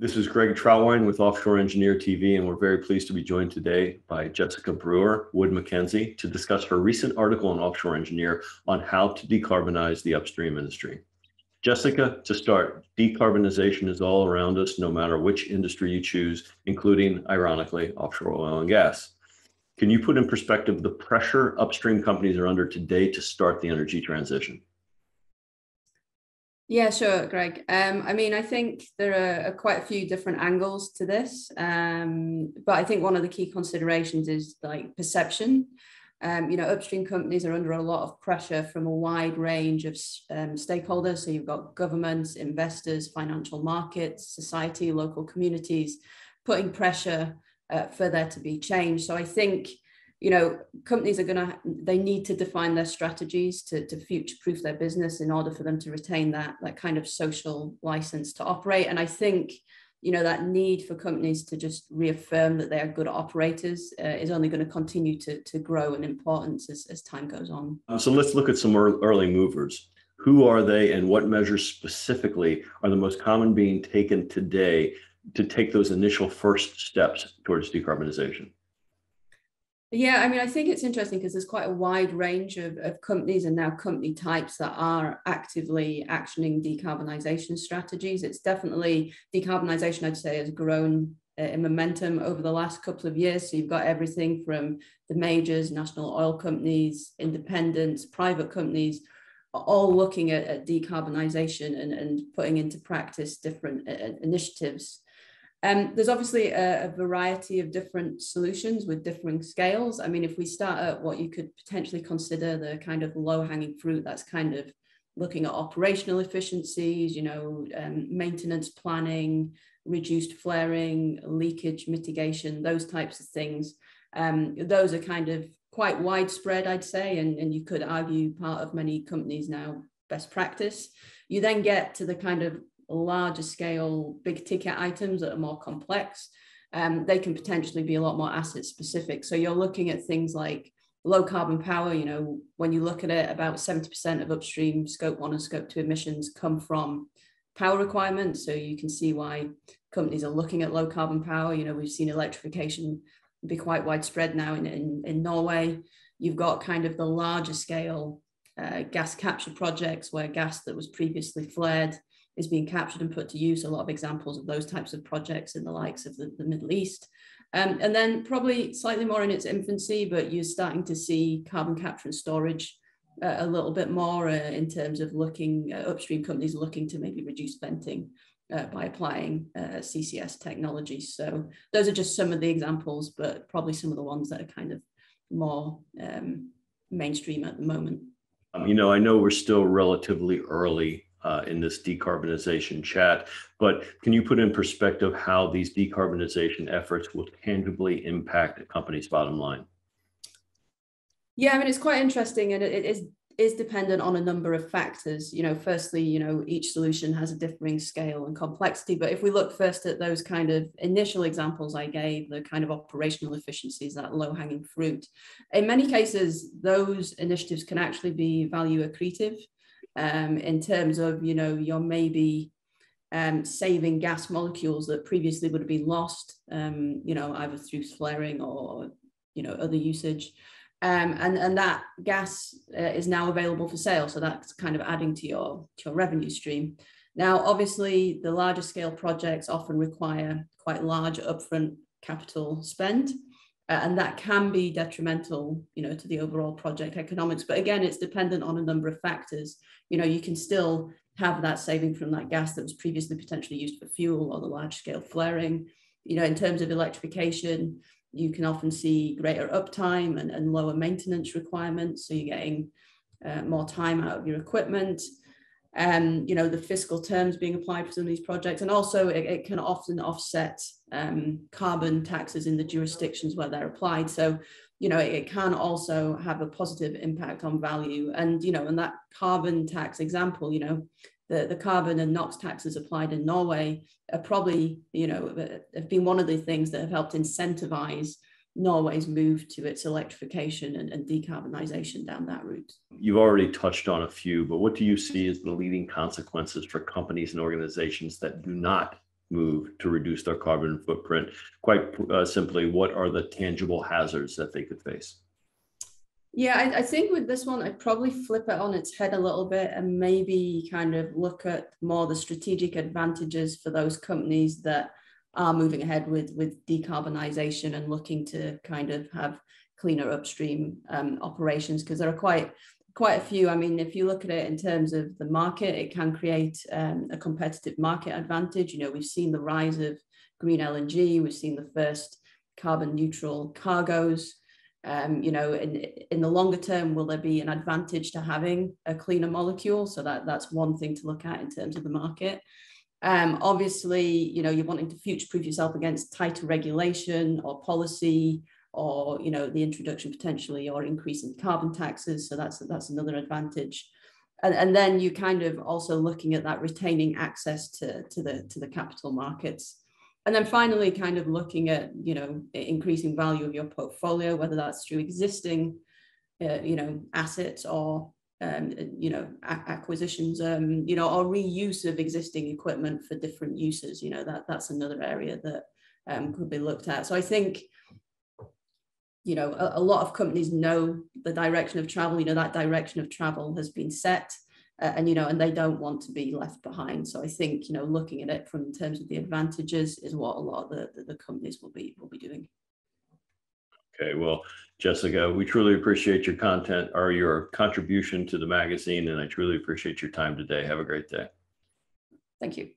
This is Greg Trauthwein with Offshore Engineer TV, and we're very pleased to be joined today by Jessica Brewer, Wood Mackenzie, to discuss her recent article in Offshore Engineer on how to decarbonize the upstream industry. Jessica, to start, decarbonization is all around us, no matter which industry you choose, including, ironically, offshore oil and gas. Can you put in perspective the pressure upstream companies are under today to start the energy transition? Yeah, sure, Greg. Um, I mean, I think there are quite a few different angles to this, um, but I think one of the key considerations is like perception. Um, you know, upstream companies are under a lot of pressure from a wide range of um, stakeholders. So you've got governments, investors, financial markets, society, local communities, putting pressure uh, for there to be change. So I think you know companies are going to they need to define their strategies to, to future proof their business in order for them to retain that that kind of social license to operate. And i think you know that need for companies to just reaffirm that they are good operators uh, is only going to continue to, to grow in importance as, as time goes on. Uh, so let's look at some early movers. Who are they and what measures specifically are the most common being taken today to take those initial first steps towards decarbonization yeah, I mean, I think it's interesting because there's quite a wide range of, of companies and now company types that are actively actioning decarbonisation strategies. It's definitely decarbonisation, I'd say, has grown uh, in momentum over the last couple of years. So you've got everything from the majors, national oil companies, independents, private companies, all looking at, at decarbonisation and, and putting into practice different uh, initiatives um, there's obviously a, a, variety of different solutions with differing scales. I mean, if we start at what you could potentially consider the kind of low hanging fruit, that's kind of looking at operational efficiencies, you know, um, maintenance planning, reduced flaring, leakage mitigation, those types of things. Um, those are kind of quite widespread, I'd say, and, and you could argue part of many companies now best practice. You then get to the kind of larger scale, big ticket items that are more complex, um, they can potentially be a lot more asset specific. So you're looking at things like low carbon power. You know, when you look at it, about 70% of upstream scope one and scope two emissions come from power requirements. So you can see why companies are looking at low carbon power. You know, we've seen electrification be quite widespread now in, in, in Norway. You've got kind of the larger scale uh, gas capture projects where gas that was previously flared is being captured and put to use. A lot of examples of those types of projects in the likes of the, the Middle East. Um, and then probably slightly more in its infancy, but you're starting to see carbon capture and storage uh, a little bit more uh, in terms of looking uh, upstream companies looking to maybe reduce venting uh, by applying uh, CCS technology. So those are just some of the examples, but probably some of the ones that are kind of more um, mainstream at the moment. Um, you know, I know we're still relatively early uh, in this decarbonization chat. But can you put in perspective how these decarbonization efforts will tangibly impact a company's bottom line? Yeah, I mean, it's quite interesting and it is is dependent on a number of factors. You know, firstly, you know, each solution has a differing scale and complexity. But if we look first at those kind of initial examples I gave, the kind of operational efficiencies, that low hanging fruit, in many cases, those initiatives can actually be value accretive um, in terms of, you know, you're maybe um, saving gas molecules that previously would have been lost, um, you know, either through flaring or, you know, other usage. Um, and, and that gas uh, is now available for sale. So that's kind of adding to your, to your revenue stream. Now, obviously, the larger scale projects often require quite large upfront capital spend. Uh, and that can be detrimental you know to the overall project economics. But again it's dependent on a number of factors. You know you can still have that saving from that gas that was previously potentially used for fuel or the large scale flaring. You know in terms of electrification you can often see greater uptime and, and lower maintenance requirements. So you're getting uh, more time out of your equipment um, you know, the fiscal terms being applied for some of these projects. And also it, it can often offset um, carbon taxes in the jurisdictions where they're applied. So, you know, it, it, can also have a positive impact on value. And, you know, and that carbon tax example, you know, the, the carbon and NOx taxes applied in Norway are probably, you know, have been one of the things that have helped incentivize Norway's move to its electrification and, and decarbonisation down that route. You've already touched on a few, but what do you see as the leading consequences for companies and organizations that do not move to reduce their carbon footprint? Quite uh, simply, what are the tangible hazards that they could face? Yeah, I, I, think with this one, I'd probably flip it on its head a little bit and maybe kind of look at more the strategic advantages for those companies that are moving ahead with, with decarbonisation and looking to kind of have cleaner upstream um, operations because there are quite quite a few. I mean, if you look at it in terms of the market, it can create um, a competitive market advantage. You know, we've seen the rise of green LNG, we've seen the first carbon neutral cargoes. Um, you know, in, in the longer term, will there be an advantage to having a cleaner molecule? So that, that's one thing to look at in terms of the market. Um, obviously, you know, you're wanting to future-proof yourself against tighter regulation or policy or, you know, the introduction potentially or increase in carbon taxes. So that's, that's another advantage. And, and then you kind of also looking at that retaining access to, to, the, to the capital markets and then finally kind of looking at you know increasing value of your portfolio whether that's through existing uh, you know assets or um, you know acquisitions um, you know or reuse of existing equipment for different uses you know that that's another area that um, could be looked at. So i think you know a, a lot of companies know the direction of travel you know that direction of travel has been set uh, and you know and they don't want to be left behind. So i think you know looking at it from terms of the advantages is what a lot of the, the, the companies will be will be doing okay well jessica we truly appreciate your content or your contribution to the magazine and i truly appreciate your time today. Have a great day. Thank you